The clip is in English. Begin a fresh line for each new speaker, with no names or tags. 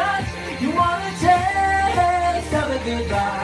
touch, you wanna taste of a goodbye.